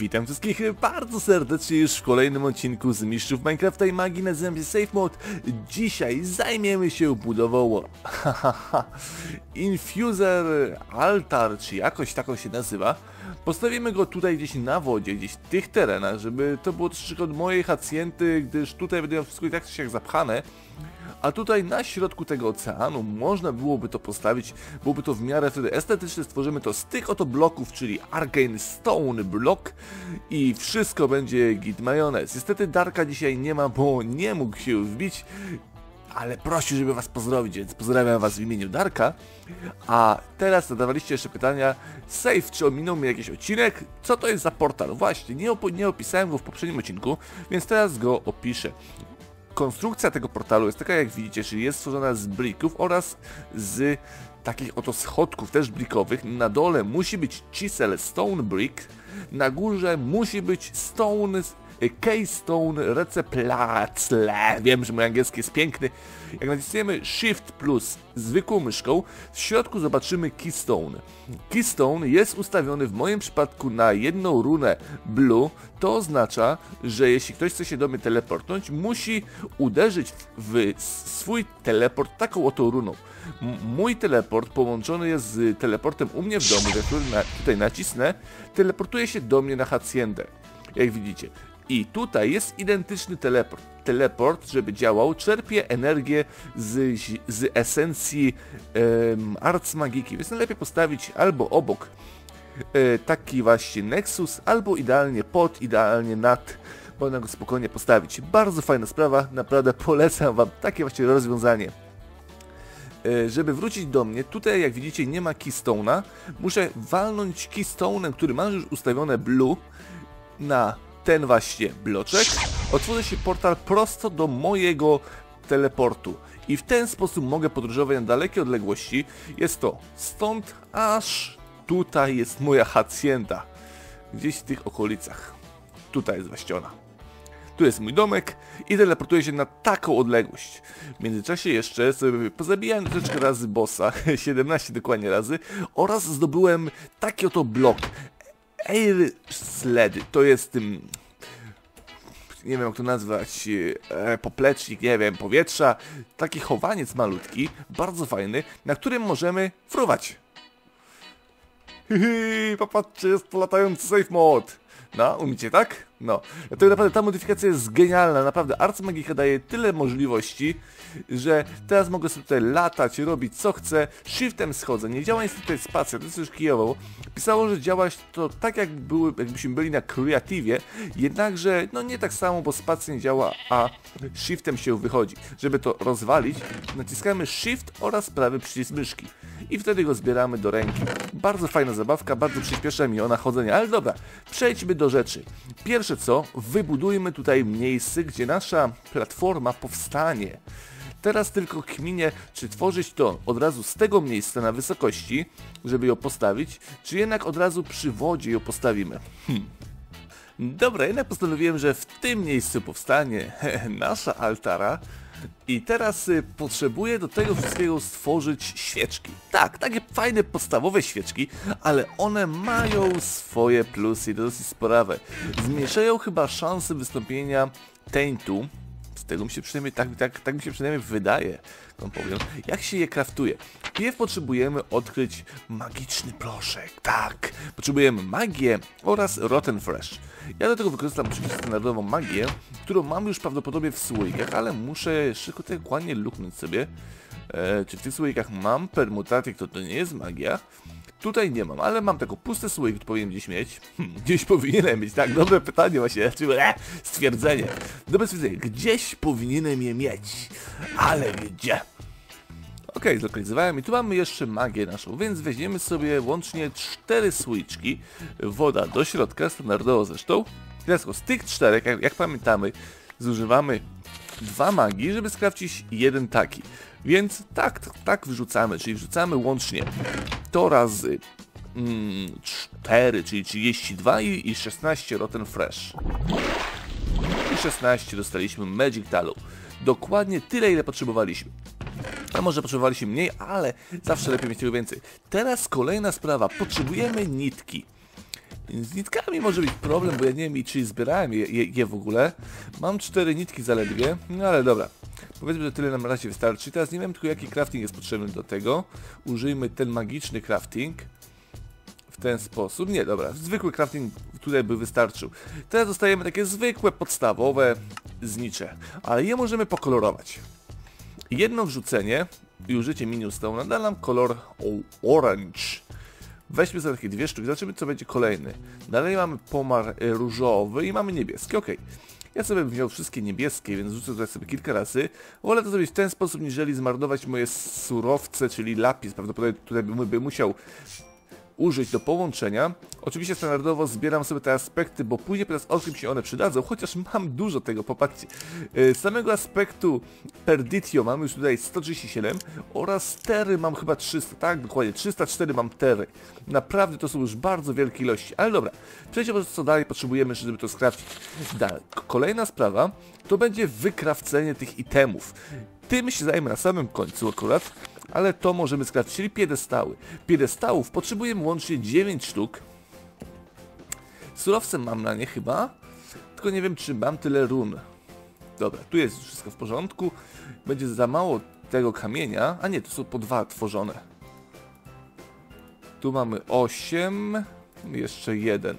Witam wszystkich bardzo serdecznie już w kolejnym odcinku z Mistrzów Minecrafta i Magii nazywam się Safe Mode. Dzisiaj zajmiemy się budową Infuser Altar, czy jakoś taką się nazywa. Postawimy go tutaj gdzieś na wodzie, gdzieś w tych terenach, żeby to było troszeczkę od mojej hacjenty, gdyż tutaj miał wszystko i tak się jak zapchane. A tutaj na środku tego oceanu można byłoby to postawić, byłoby to w miarę wtedy estetyczne, stworzymy to z tych oto bloków, czyli Arcane Stone Block i wszystko będzie git majonez. Niestety Darka dzisiaj nie ma, bo nie mógł się wbić, ale prosił, żeby was pozdrowić, więc pozdrawiam was w imieniu Darka. A teraz zadawaliście jeszcze pytania, Safe, czy ominął mi jakiś odcinek? Co to jest za portal? Właśnie, nie, op nie opisałem go w poprzednim odcinku, więc teraz go opiszę konstrukcja tego portalu jest taka jak widzicie, czyli jest stworzona z blików oraz z takich oto schodków też blikowych. Na dole musi być chisel stone brick, na górze musi być stone Keystone Receptacle. Wiem, że mój angielski jest piękny. Jak naciśniemy Shift plus zwykłą myszką, w środku zobaczymy Keystone. Keystone jest ustawiony w moim przypadku na jedną runę Blue. To oznacza, że jeśli ktoś chce się do mnie teleportnąć, musi uderzyć w swój teleport taką oto runą. M mój teleport połączony jest z teleportem u mnie w domu, który na tutaj nacisnę, teleportuje się do mnie na haciendę. Jak widzicie, i tutaj jest identyczny teleport. Teleport, żeby działał, czerpie energię z, z esencji um, Arts Magiki. Więc najlepiej postawić albo obok e, taki właśnie Nexus, albo idealnie pod, idealnie nad. Można go spokojnie postawić. Bardzo fajna sprawa, naprawdę polecam Wam takie właśnie rozwiązanie. E, żeby wrócić do mnie, tutaj jak widzicie nie ma keystone'a. Muszę walnąć keystone'em, który mam już ustawione blue na ten właśnie bloczek, otworzy się portal prosto do mojego teleportu. I w ten sposób mogę podróżować na dalekie odległości. Jest to stąd aż tutaj jest moja hacienda. Gdzieś w tych okolicach. Tutaj jest waściona. Tu jest mój domek i teleportuję się na taką odległość. W międzyczasie jeszcze sobie pozabijałem troszeczkę razy bossa, 17 dokładnie razy, oraz zdobyłem taki oto blok. Air Sled to jest tym nie wiem jak to nazwać, e, poplecznik, nie wiem, powietrza, taki chowaniec malutki, bardzo fajny, na którym możemy fruwać. Hihi, popatrzcie, jest to latający safe mode. No, umiecie, tak? No, dlatego naprawdę ta modyfikacja jest genialna, naprawdę Arts Magica daje tyle możliwości, że teraz mogę sobie tutaj latać, robić co chcę, shiftem schodzę, nie działa niestety tutaj spacja, to jest już kijowo. Pisało, że działa to tak jak były, jakbyśmy byli na kreatywie, jednakże no nie tak samo, bo spacja nie działa, a shiftem się wychodzi. Żeby to rozwalić, naciskamy shift oraz prawy przycisk myszki i wtedy go zbieramy do ręki. Bardzo fajna zabawka, bardzo przyspiesza mi ona chodzenie, ale dobra, przejdźmy do rzeczy. Co, wybudujmy tutaj miejsce, gdzie nasza platforma powstanie. Teraz tylko kminie, czy tworzyć to od razu z tego miejsca na wysokości, żeby ją postawić, czy jednak od razu przy wodzie ją postawimy. Hmm. Dobra, jednak postanowiłem, że w tym miejscu powstanie nasza altara, i teraz y, potrzebuję do tego wszystkiego stworzyć świeczki. Tak, takie fajne, podstawowe świeczki, ale one mają swoje plusy, dosyć sporawe. Zmniejszają chyba szanse wystąpienia taintu, z tego mi się przynajmniej, tak, tak, tak mi się przynajmniej wydaje, wam powiem. Jak się je kraftuje? Pierw potrzebujemy odkryć magiczny proszek, tak. Potrzebujemy magię oraz rotten fresh. Ja do tego wykorzystam oczywiście standardową magię, którą mam już prawdopodobnie w słoikach, ale muszę szybko tutaj dokładnie luknąć sobie. E, czy w tych słoikach mam permutację, to to nie jest magia. Tutaj nie mam, ale mam taką puste słoik, powinien gdzieś mieć. Hmm, gdzieś powinienem mieć, tak? Dobre pytanie właśnie, znaczy, e, stwierdzenie. Dobre stwierdzenie, gdzieś powinienem je mieć, ale gdzie? Ok, zlokalizowałem i tu mamy jeszcze magię naszą, więc weźmiemy sobie łącznie cztery słoiczki, woda do środka, standardowo zresztą. Teraz z tych czterech, jak, jak pamiętamy, zużywamy dwa magii, żeby skrawcić jeden taki. Więc tak, tak wyrzucamy, czyli wrzucamy łącznie to razy mm, 4, czyli 32 i, i 16 Rotten Fresh. I 16 dostaliśmy Magic Talu. Dokładnie tyle, ile potrzebowaliśmy. A może potrzebowaliśmy mniej, ale zawsze lepiej mieć tego więcej. Teraz kolejna sprawa. Potrzebujemy nitki. Z nitkami może być problem, bo ja nie wiem, czy zbierałem je, je, je w ogóle. Mam cztery nitki zaledwie, no ale dobra. Powiedzmy, że tyle nam na razie wystarczy. Teraz nie wiem tylko jaki crafting jest potrzebny do tego. Użyjmy ten magiczny crafting. W ten sposób. Nie, dobra, zwykły crafting tutaj by wystarczył. Teraz dostajemy takie zwykłe, podstawowe znicze. Ale je możemy pokolorować. Jedno wrzucenie i użycie minion stone da nam kolor orange. Weźmy sobie takie dwie sztuki, zobaczymy co będzie kolejny. Dalej mamy pomar e, różowy i mamy niebieski, ok. Ja sobie bym wziął wszystkie niebieskie, więc rzucę tutaj sobie kilka razy. Wolę to zrobić w ten sposób, niżeli zmarnować moje surowce, czyli lapis. Prawdopodobnie tutaj bym, bym musiał użyć do połączenia. Oczywiście standardowo zbieram sobie te aspekty, bo później po raz osiem się one przydadzą, chociaż mam dużo tego, popatrzcie. Z samego aspektu Perditio mam już tutaj 137 oraz tery mam chyba 300, tak dokładnie, 304 mam tery. Naprawdę to są już bardzo wielkie ilości, ale dobra, przejdźmy co dalej potrzebujemy, żeby to skrawcić. Dalej. Kolejna sprawa to będzie wykrawcenie tych itemów. Tym się zajmę na samym końcu akurat, ale to możemy skrawcić, czyli piedestały. Piedestałów potrzebujemy łącznie 9 sztuk. Surowcem mam na nie chyba, tylko nie wiem czy mam tyle run. Dobra, tu jest wszystko w porządku. Będzie za mało tego kamienia, a nie, to są po dwa tworzone. Tu mamy 8, jeszcze jeden.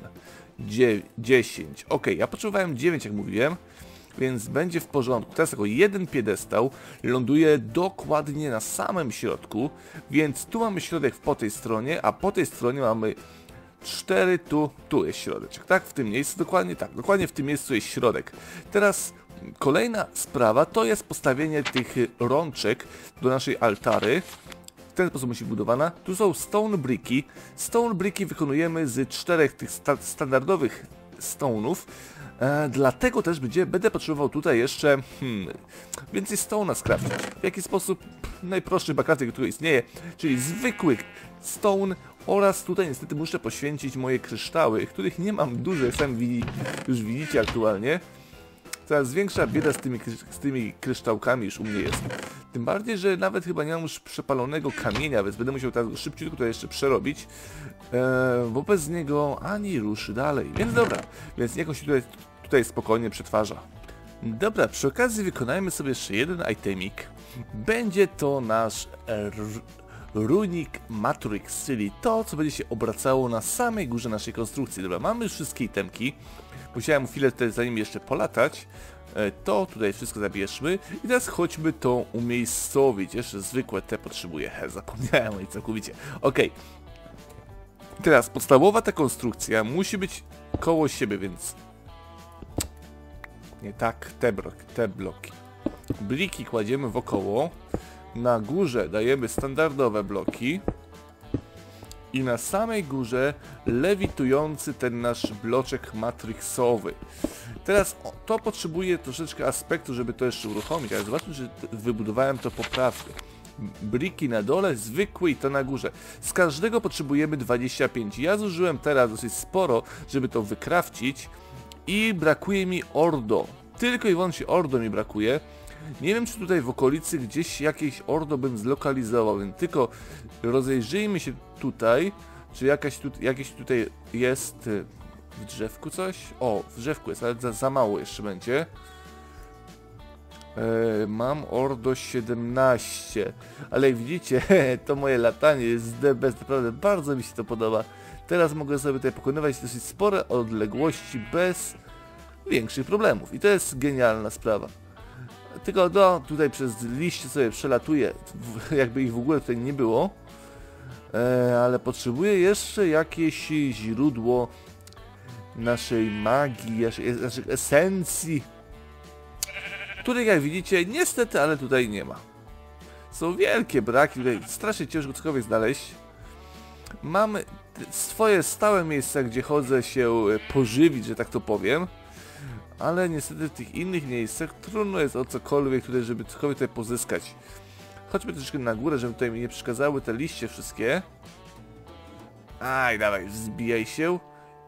10. Ok, ja potrzebowałem 9, jak mówiłem więc będzie w porządku. Teraz tylko jeden piedestał ląduje dokładnie na samym środku, więc tu mamy środek po tej stronie, a po tej stronie mamy cztery, tu, tu jest środeczek, tak? W tym miejscu, dokładnie tak, dokładnie w tym miejscu jest środek. Teraz kolejna sprawa to jest postawienie tych rączek do naszej altary. W ten sposób musi budowana. Tu są stone bricki. Stone bricki wykonujemy z czterech tych sta standardowych stone'ów. E, dlatego też będzie, będę potrzebował tutaj jeszcze hmm, więcej stone skraftić. W jaki sposób? Najprostszy bakrafting, który istnieje, czyli zwykły stone oraz tutaj niestety muszę poświęcić moje kryształy, których nie mam dużo, jak sami już widzicie aktualnie. Coraz większa bieda z tymi, z tymi kryształkami już u mnie jest. Tym bardziej, że nawet chyba nie mam już przepalonego kamienia, więc będę musiał teraz szybciutko to jeszcze przerobić. Eee, wobec niego ani ruszy dalej. Więc dobra, więc jakoś tutaj tutaj spokojnie przetwarza. Dobra, przy okazji wykonajmy sobie jeszcze jeden itemik. Będzie to nasz Runic Matrix, czyli to, co będzie się obracało na samej górze naszej konstrukcji. Dobra, mamy już wszystkie itemki. Musiałem chwilę tutaj zanim jeszcze polatać. E, to tutaj wszystko zabierzmy i teraz chodźmy to umiejscowić. Jeszcze zwykłe te potrzebuję. He, zapomniałem o nich całkowicie. Ok. Teraz podstawowa ta konstrukcja musi być koło siebie, więc nie tak, te, te bloki. Bliki kładziemy wokoło. Na górze dajemy standardowe bloki. I na samej górze lewitujący ten nasz bloczek matrixowy. Teraz to potrzebuje troszeczkę aspektu, żeby to jeszcze uruchomić, ale zobaczmy, że wybudowałem to poprawnie. Bliki na dole, zwykły i to na górze. Z każdego potrzebujemy 25. Ja zużyłem teraz dosyć sporo, żeby to wykrawcić i brakuje mi Ordo. Tylko i wyłącznie Ordo mi brakuje. Nie wiem, czy tutaj w okolicy gdzieś jakieś Ordo bym zlokalizował, więc tylko rozejrzyjmy się tutaj, czy jakaś tu, jakieś tutaj jest y, w drzewku coś? O, w drzewku jest, ale za, za mało jeszcze będzie. E, mam Ordo 17, ale jak widzicie, to moje latanie jest bez naprawdę bardzo mi się to podoba. Teraz mogę sobie tutaj pokonywać dosyć spore odległości bez większych problemów. I to jest genialna sprawa. Tylko no, tutaj przez liście sobie przelatuje, jakby ich w ogóle tutaj nie było. E, ale potrzebuję jeszcze jakieś źródło naszej magii, naszej esencji, których jak widzicie niestety, ale tutaj nie ma. Są wielkie braki, tutaj strasznie ciężko cokolwiek znaleźć. Mamy swoje stałe miejsca, gdzie chodzę się pożywić, że tak to powiem ale niestety w tych innych miejscach trudno jest o cokolwiek tutaj, żeby cokolwiek tutaj pozyskać. Chodźmy troszkę na górę, żeby tutaj mi nie przeszkadzały te liście wszystkie. Aj, dawaj, wzbijaj się.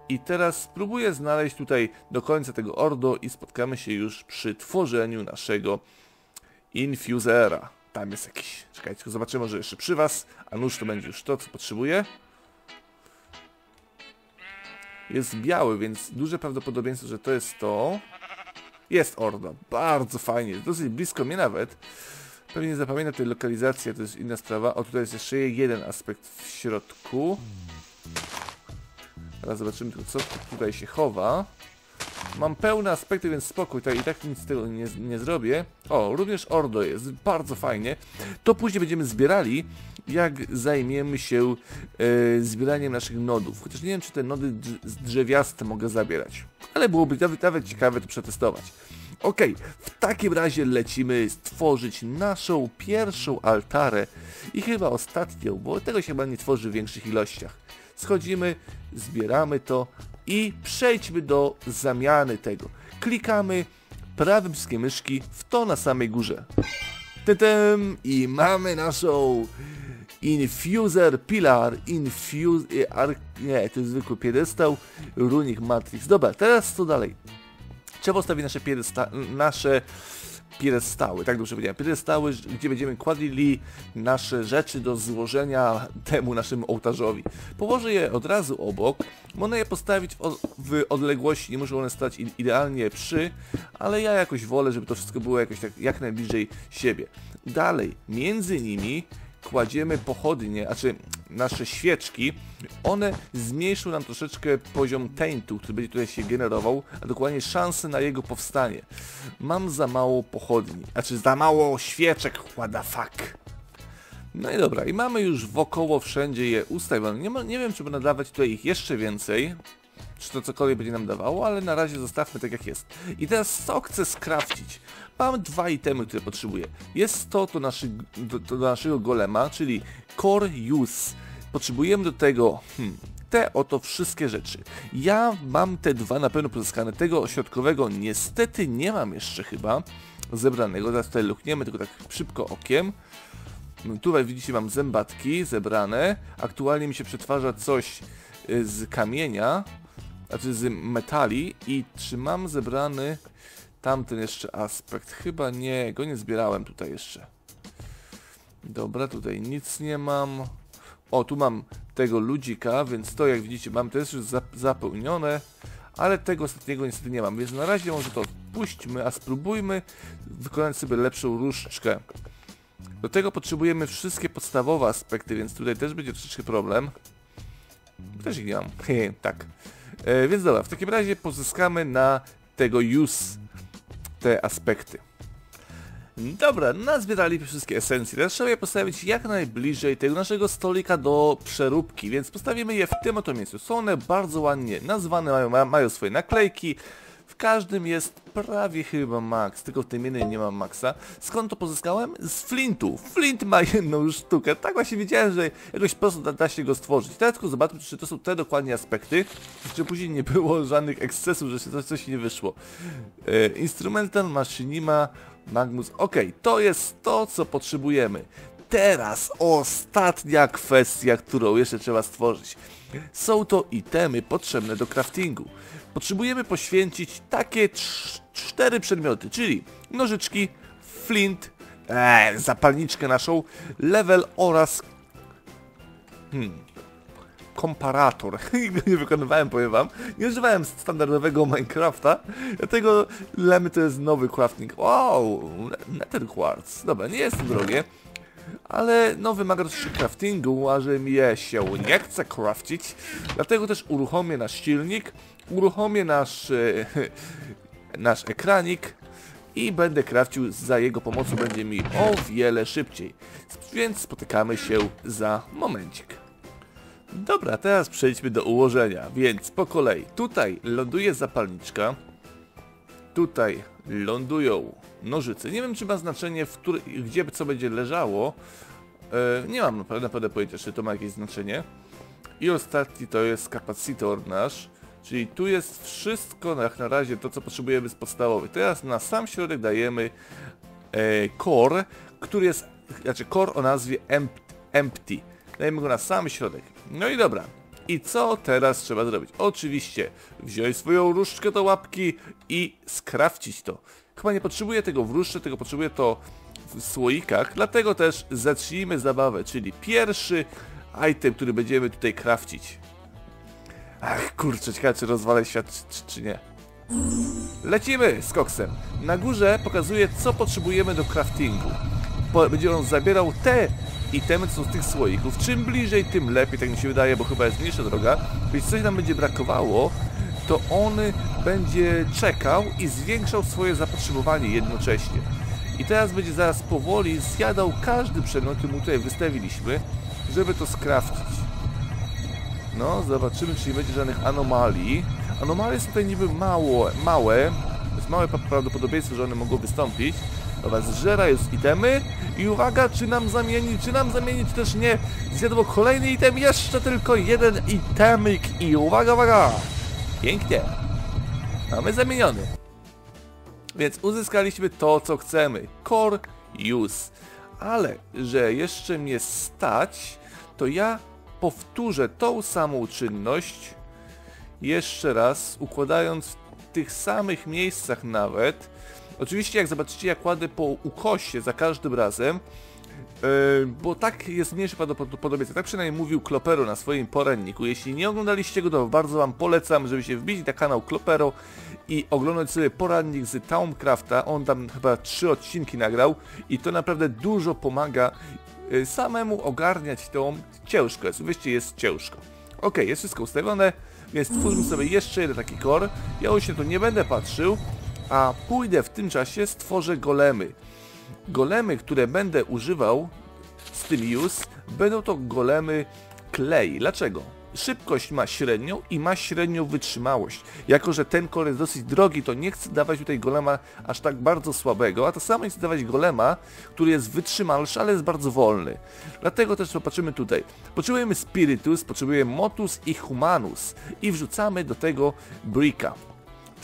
I teraz spróbuję znaleźć tutaj do końca tego ordo i spotkamy się już przy tworzeniu naszego infusera. Tam jest jakiś. Czekajcie, zobaczymy może jeszcze przy was, a nóż to będzie już to, co potrzebuję. Jest biały, więc duże prawdopodobieństwo, że to jest to. Jest Ordo, bardzo fajnie, dosyć blisko mnie nawet. Pewnie nie zapamiętam tej lokalizacji, to jest inna sprawa. O, tutaj jest jeszcze jeden aspekt w środku. Teraz zobaczymy co tutaj się chowa. Mam pełne aspekty, więc spokój, tutaj i tak nic z tego nie, nie zrobię. O, również Ordo jest, bardzo fajnie. To później będziemy zbierali, jak zajmiemy się e, zbieraniem naszych nodów. Chociaż nie wiem, czy te nody drzewiaste mogę zabierać. Ale byłoby nawet, nawet ciekawe to przetestować. Ok, w takim razie lecimy stworzyć naszą pierwszą altarę i chyba ostatnią, bo tego się chyba nie tworzy w większych ilościach. Schodzimy, zbieramy to i przejdźmy do zamiany tego. Klikamy prawym przyciskiem myszki w to na samej górze. Tytem i mamy naszą Infuser Pilar, Infuse... Nie, to jest zwykły piedestał, Runic Matrix. Dobra, teraz co dalej? Trzeba postawić nasze piedesta nasze piedestały, tak dobrze powiedziałem, piedestały, gdzie będziemy kładli nasze rzeczy do złożenia temu naszemu ołtarzowi. Położę je od razu obok, można je postawić w, w odległości, nie muszą one stać idealnie przy, ale ja jakoś wolę, żeby to wszystko było jakoś tak jak najbliżej siebie. Dalej, między nimi kładziemy pochodnie, znaczy nasze świeczki, one zmniejszą nam troszeczkę poziom taintu, który będzie tutaj się generował, a dokładnie szanse na jego powstanie. Mam za mało pochodni, znaczy za mało świeczek, what fuck. No i dobra, i mamy już wokoło wszędzie je ustawione. Nie, ma, nie wiem, czy będę dawać tutaj ich jeszcze więcej, czy to cokolwiek będzie nam dawało, ale na razie zostawmy tak jak jest. I teraz co chcę skrafcić? Mam dwa itemy, które potrzebuję. Jest to do, naszy, do, do naszego golema, czyli Core Use. Potrzebujemy do tego hmm, te oto wszystkie rzeczy. Ja mam te dwa na pewno pozyskane. Tego środkowego niestety nie mam jeszcze chyba zebranego. Zaraz tutaj lukniemy tylko tak szybko okiem. No, tutaj widzicie mam zębatki zebrane. Aktualnie mi się przetwarza coś y, z kamienia, znaczy z metali i czy mam zebrany tamten jeszcze aspekt? Chyba nie, go nie zbierałem tutaj jeszcze. Dobra, tutaj nic nie mam. O, tu mam tego ludzika, więc to jak widzicie mam też już zapełnione, ale tego ostatniego niestety nie mam, więc na razie może to odpuśćmy, a spróbujmy wykonać sobie lepszą różdżkę. Do tego potrzebujemy wszystkie podstawowe aspekty, więc tutaj też będzie troszeczkę problem. Też ich nie mam. tak. E, więc dobra, w takim razie pozyskamy na tego use te aspekty. Dobra, nazbieraliśmy wszystkie esencje. Teraz trzeba je postawić jak najbliżej tego naszego stolika do przeróbki, więc postawimy je w tym oto miejscu. Są one bardzo ładnie nazwane, mają, mają swoje naklejki. W każdym jest prawie chyba max, tylko w tym jednym nie mam maxa. Skąd to pozyskałem? Z flintu. Flint ma jedną sztukę. Tak właśnie wiedziałem, że jakoś po prostu da, da się go stworzyć. Teraz tylko zobaczmy, czy to są te dokładnie aspekty, czy później nie było żadnych ekscesów, że się coś, coś nie wyszło. E, instrumental, maszynima, Magmus. Ok, to jest to, co potrzebujemy. Teraz ostatnia kwestia, którą jeszcze trzeba stworzyć. Są to itemy potrzebne do craftingu. Potrzebujemy poświęcić takie cztery przedmioty, czyli nożyczki, flint, ee, zapalniczkę naszą, level oraz hmm, komparator. Nigdy nie wykonywałem, powiem wam. Nie używałem standardowego Minecrafta, dlatego lemy to jest nowy crafting. Wow, Nether Quartz. Dobra, nie jest to drogie, ale nowy wymaga craftingu, a że mi się nie chce craftić, dlatego też uruchomię nasz silnik, uruchomię nasz, e, nasz ekranik i będę crafcił za jego pomocą, będzie mi o wiele szybciej. Więc spotykamy się za momencik. Dobra, teraz przejdźmy do ułożenia, więc po kolei. Tutaj ląduje zapalniczka, tutaj lądują nożyce. Nie wiem, czy ma znaczenie, w który, gdzie co będzie leżało. E, nie mam naprawdę pojęcia, czy to ma jakieś znaczenie. I ostatni to jest kapacitor nasz, czyli tu jest wszystko, jak na razie, to co potrzebujemy z podstawowych. Teraz na sam środek dajemy e, core, który jest, znaczy core o nazwie empty. Dajemy go na sam środek. No i dobra. I co teraz trzeba zrobić? Oczywiście wziąć swoją różdżkę do łapki i skrawcić to. Chyba nie potrzebuję tego w różdżce, tego potrzebuję to w słoikach, dlatego też zacznijmy zabawę, czyli pierwszy item, który będziemy tutaj krawcić. Ach, kurczę, ciekawe czy rozwalę świat, czy, czy nie. Lecimy z koksem. Na górze pokazuje, co potrzebujemy do craftingu. Po, będzie on zabierał te itemy, co są z tych słoików. Czym bliżej, tym lepiej, tak mi się wydaje, bo chyba jest mniejsza droga. Jeśli coś nam będzie brakowało, to on będzie czekał i zwiększał swoje zapotrzebowanie jednocześnie. I teraz będzie zaraz powoli zjadał każdy przedmiot, który mu tutaj wystawiliśmy, żeby to skrafcić. No, zobaczymy, czy nie będzie żadnych anomalii. Anomalie są tutaj niby mało, małe. Jest małe prawdopodobieństwo, że one mogą wystąpić. Dobra, zżera już itemy. I uwaga, czy nam zamieni, czy nam zamieni, czy też nie. Zjadło kolejny item, jeszcze tylko jeden itemik. I uwaga, uwaga. Pięknie. Mamy zamieniony. Więc uzyskaliśmy to, co chcemy. Core use. Ale, że jeszcze mnie stać, to ja powtórzę tą samą czynność jeszcze raz, układając w tych samych miejscach nawet. Oczywiście jak zobaczycie, ja kładę po ukosie za każdym razem, Yy, bo tak jest mniejsze prawdopodobieństwo. Tak przynajmniej mówił Klopero na swoim poranniku. Jeśli nie oglądaliście go, to bardzo Wam polecam, żeby się wbić na kanał Klopero i oglądać sobie poradnik z Towncrafta. On tam chyba trzy odcinki nagrał i to naprawdę dużo pomaga samemu ogarniać tą ciężko jest. Wyście jest ciężko. Ok, jest wszystko ustawione, więc stwórzmy sobie jeszcze jeden taki core. Ja już się tu nie będę patrzył, a pójdę w tym czasie, stworzę golemy. Golemy, które będę używał z tym use, będą to golemy klej. Dlaczego? Szybkość ma średnią i ma średnią wytrzymałość. Jako, że ten core jest dosyć drogi, to nie chcę dawać tutaj golema aż tak bardzo słabego, a to samo chcę dawać golema, który jest wytrzymalszy, ale jest bardzo wolny. Dlatego też popatrzymy tutaj. Potrzebujemy Spiritus, potrzebujemy Motus i Humanus i wrzucamy do tego Bricka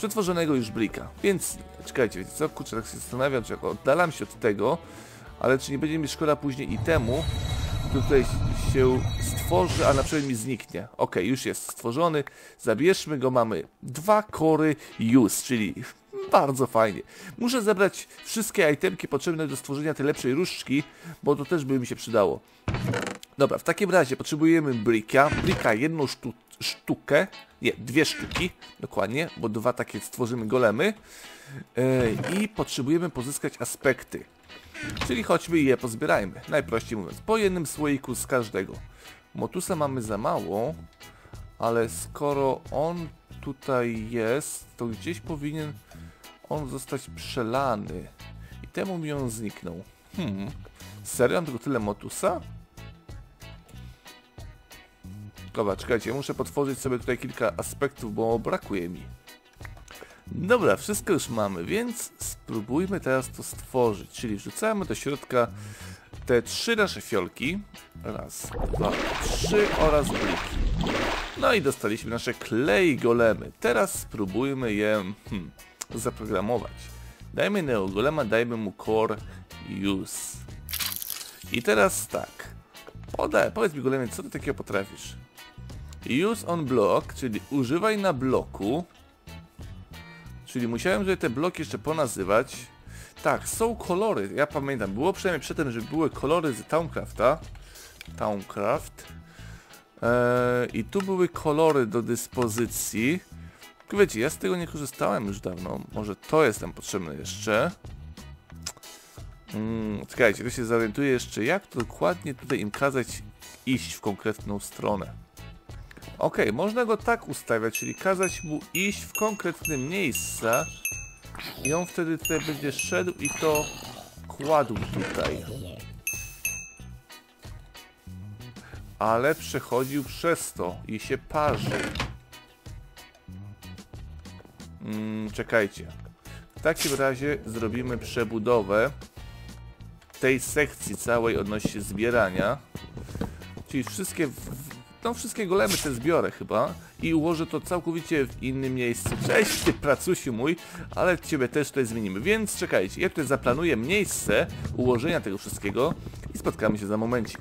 przetworzonego już blika. Więc czekajcie, wiecie co? Kurczę, tak się zastanawiam, czy oddalam się od tego, ale czy nie będzie mi szkoda później itemu, który tutaj się stworzy, a na przykład mi zniknie. Ok, już jest stworzony. Zabierzmy go, mamy dwa kory use, czyli bardzo fajnie. Muszę zebrać wszystkie itemki potrzebne do stworzenia tej lepszej różdżki, bo to też by mi się przydało. Dobra, w takim razie potrzebujemy bricka. Bricka jedną sztu sztukę, nie, dwie sztuki, dokładnie, bo dwa takie stworzymy golemy. Yy, I potrzebujemy pozyskać aspekty. Czyli chodźmy i je pozbierajmy. Najprościej mówiąc, po jednym słoiku z każdego. Motusa mamy za mało, ale skoro on tutaj jest, to gdzieś powinien on zostać przelany. I temu mi on zniknął. Hmm, serio? Tylko tyle motusa? Dobra, czekajcie, muszę potworzyć sobie tutaj kilka aspektów, bo brakuje mi. Dobra, wszystko już mamy, więc spróbujmy teraz to stworzyć. Czyli wrzucamy do środka te trzy nasze fiolki. Raz, dwa, trzy oraz bliki. No i dostaliśmy nasze klej golemy. Teraz spróbujmy je hmm, zaprogramować. Dajmy neogolema, dajmy mu core use. I teraz tak. Podaj, powiedz mi golemie, co ty takiego potrafisz? Use on block, czyli używaj na bloku. Czyli musiałem sobie te bloki jeszcze ponazywać. Tak, są kolory, ja pamiętam, było przynajmniej przedtem, że były kolory z Towncrafta. Towncraft. Eee, I tu były kolory do dyspozycji. Tylko wiecie, ja z tego nie korzystałem już dawno. Może to jest tam potrzebne jeszcze. Hmm, czekajcie, to się zorientuję jeszcze, jak dokładnie tutaj im kazać iść w konkretną stronę. Ok, można go tak ustawiać, czyli kazać mu iść w konkretne miejsce i on wtedy tutaj będzie szedł i to kładł tutaj. Ale przechodził przez to i się parzy. Mm, czekajcie. W takim razie zrobimy przebudowę tej sekcji całej odnośnie zbierania. Czyli wszystkie no wszystkie golemy te zbiorę chyba i ułożę to całkowicie w innym miejscu. Cześć ty pracusiu mój, ale ciebie też tutaj zmienimy. Więc czekajcie, ja tutaj zaplanuję miejsce ułożenia tego wszystkiego i spotkamy się za momencik.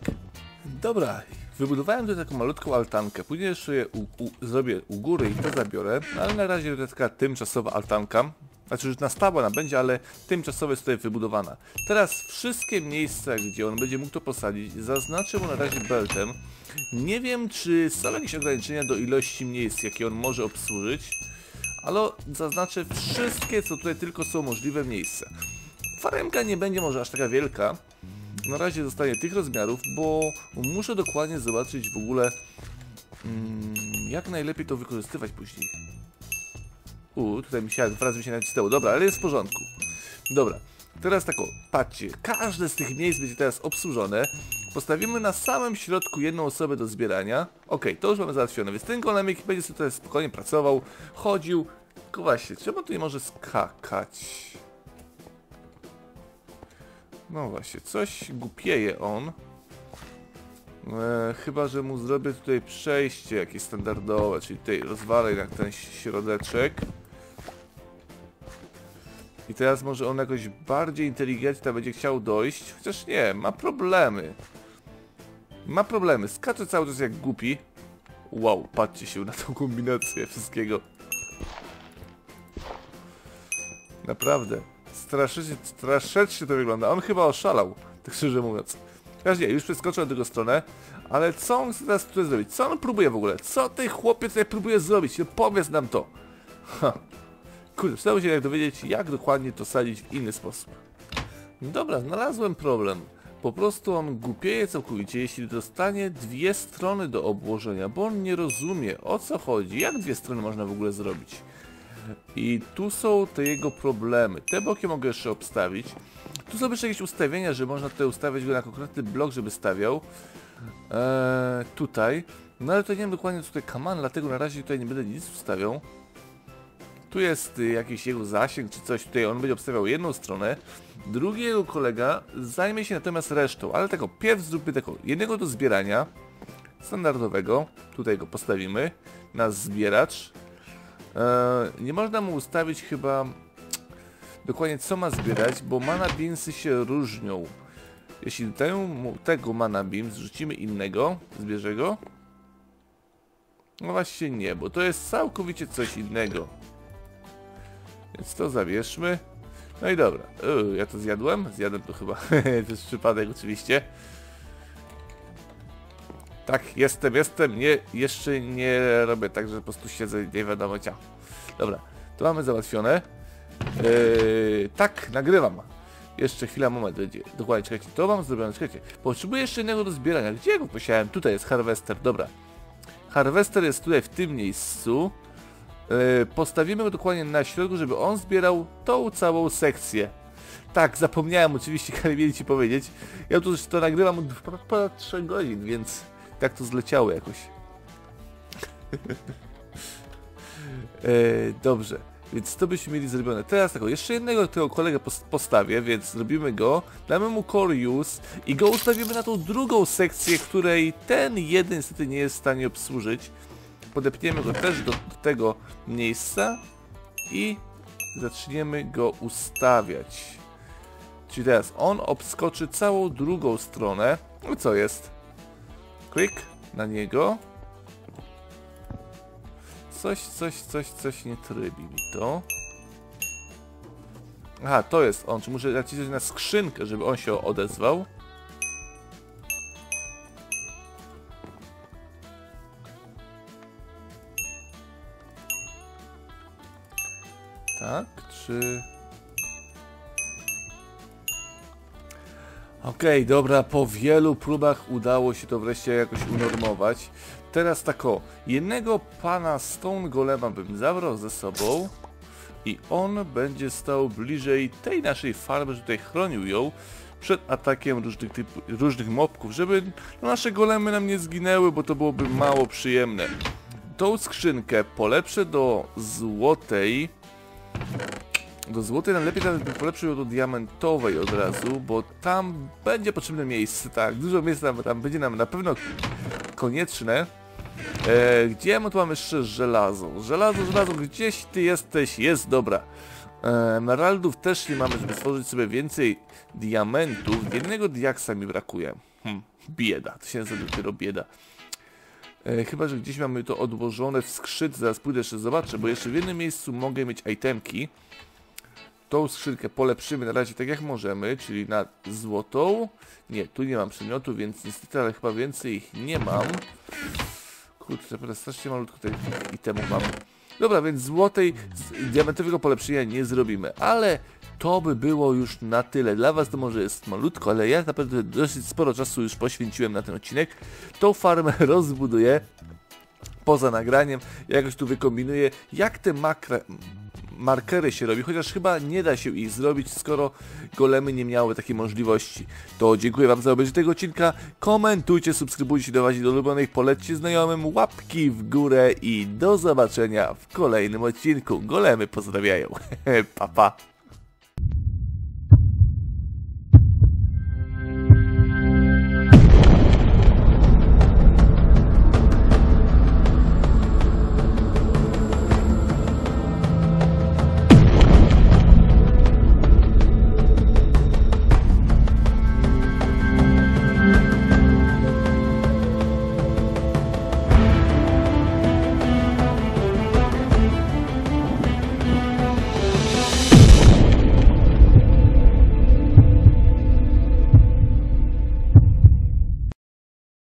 Dobra, wybudowałem tutaj taką malutką altankę. Później jeszcze je u, u, zrobię u góry i to zabiorę, no ale na razie to taka tymczasowa altanka. Znaczy już nastała ona będzie, ale tymczasowo jest tutaj wybudowana. Teraz wszystkie miejsca, gdzie on będzie mógł to posadzić, zaznaczę mu na razie beltem. Nie wiem, czy są jakieś ograniczenia do ilości miejsc, jakie on może obsłużyć, ale zaznaczę wszystkie, co tutaj tylko są możliwe miejsca. Faremka nie będzie może aż taka wielka. Na razie zostanie tych rozmiarów, bo muszę dokładnie zobaczyć w ogóle, mm, jak najlepiej to wykorzystywać później. U, tutaj mi się, teraz mi się nacisnęło. Dobra, ale jest w porządku. Dobra, teraz tak o, patrzcie, każde z tych miejsc będzie teraz obsłużone. Postawimy na samym środku jedną osobę do zbierania. Ok, to już mamy załatwione, więc ten golemik będzie sobie tutaj spokojnie pracował, chodził. Tylko właśnie, czemu tu nie może skakać? No właśnie, coś głupieje on. E, chyba, że mu zrobię tutaj przejście jakieś standardowe, czyli tutaj rozwalę jak ten środeczek. I teraz może on jakoś bardziej inteligentnie będzie chciał dojść, chociaż nie, ma problemy. Ma problemy, skacze cały czas jak głupi. Wow, patrzcie się na tą kombinację wszystkiego. Naprawdę. Straszycznie, straszycznie to wygląda. On chyba oszalał, tak szczerze mówiąc. Chociaż nie, już przeskoczył na drugą stronę. Ale co on chce teraz tutaj zrobić? Co on próbuje w ogóle? Co ty chłopiec tutaj próbuje zrobić? No powiedz nam to. Ha. Kurde, przydało się jak dowiedzieć, jak dokładnie to sadzić w inny sposób. Dobra, znalazłem problem. Po prostu on głupieje całkowicie, jeśli dostanie dwie strony do obłożenia, bo on nie rozumie o co chodzi, jak dwie strony można w ogóle zrobić. I tu są te jego problemy. Te boki mogę jeszcze obstawić. Tu są jeszcze jakieś ustawienia, że można tutaj ustawiać go na konkretny blok, żeby stawiał. Eee, tutaj. No ale to nie wiem dokładnie tutaj kaman, dlatego na razie tutaj nie będę nic ustawiał. Tu jest y, jakiś jego zasięg czy coś, tutaj on będzie obstawiał jedną stronę. Drugi jego kolega zajmie się natomiast resztą, ale tego pierw zróbmy tego jednego do zbierania standardowego. Tutaj go postawimy na zbieracz. Eee, nie można mu ustawić chyba dokładnie co ma zbierać, bo mana beansy się różnią. Jeśli dają mu tego mana beam, zrzucimy innego, zbierze go. No właśnie nie, bo to jest całkowicie coś innego. Więc to zabierzmy. No i dobra. Uuu, ja to zjadłem? Zjadłem to chyba. to jest przypadek oczywiście. Tak, jestem, jestem. Nie, jeszcze nie robię tak, że po prostu siedzę nie wiadomo cia. Dobra, to mamy załatwione. Yy, tak, nagrywam. Jeszcze chwila, moment będzie. Dokładnie, czekajcie, to mam zrobione, czekajcie. Potrzebuję jeszcze jednego do zbierania. Gdzie go posiałem? Tutaj jest harvester, dobra. Harvester jest tutaj w tym miejscu. Yy, postawimy go dokładnie na środku, żeby on zbierał tą całą sekcję. Tak, zapomniałem oczywiście, mieli ci powiedzieć. Ja tu to nagrywam od ponad 3 godzin, więc tak to zleciało jakoś. yy, dobrze. Więc to byśmy mieli zrobione. Teraz tego, jeszcze jednego tego kolegę postawię, więc zrobimy go, damy mu core use i go ustawimy na tą drugą sekcję, której ten jeden niestety nie jest w stanie obsłużyć. Podepniemy go też do, do tego miejsca i zaczniemy go ustawiać. Czyli teraz on obskoczy całą drugą stronę. No co jest? Klik na niego. Coś, coś, coś, coś nie trybi mi to. Aha, to jest on. Czy muszę nacisnąć na skrzynkę, żeby on się odezwał? Tak, czy... Okej, okay, dobra, po wielu próbach udało się to wreszcie jakoś unormować. Teraz tak o, jednego pana Stone Golema bym zabrał ze sobą i on będzie stał bliżej tej naszej farmy, że tutaj chronił ją przed atakiem różnych, typu, różnych mobków, żeby nasze golemy nam nie zginęły, bo to byłoby mało przyjemne. Tą skrzynkę polepszę do złotej. Do złotej najlepiej nawet polepszył do diamentowej od razu, bo tam będzie potrzebne miejsce, tak, dużo miejsca tam, tam będzie nam na pewno konieczne. E, gdzie my tu mamy jeszcze żelazo? Żelazo, żelazo, gdzieś ty jesteś, jest dobra. E, emeraldów też nie mamy, żeby stworzyć sobie więcej diamentów. Jednego diaksa mi brakuje. Hm, bieda, to się nazywa dopiero bieda. E, chyba, że gdzieś mamy to odłożone w skrzydce, zaraz pójdę jeszcze zobaczę, bo jeszcze w jednym miejscu mogę mieć itemki. tą skrzynkę polepszymy na razie tak jak możemy, czyli na złotą. Nie, tu nie mam przedmiotu, więc niestety, ale chyba więcej ich nie mam. Kurczę, naprawdę strasznie malutko tych itemów mam. Dobra, więc złotej, diamentowego polepszenia nie zrobimy, ale to by było już na tyle. Dla Was to może jest malutko, ale ja naprawdę dosyć sporo czasu już poświęciłem na ten odcinek. Tą farmę rozbuduję poza nagraniem, jakoś tu wykombinuję, jak te makre, markery się robi, chociaż chyba nie da się ich zrobić, skoro golemy nie miały takiej możliwości. To dziękuję Wam za obejrzenie tego odcinka, komentujcie, subskrybujcie, dawajcie do ulubionych, polećcie znajomym, łapki w górę i do zobaczenia w kolejnym odcinku. Golemy pozdrawiają. pa, pa.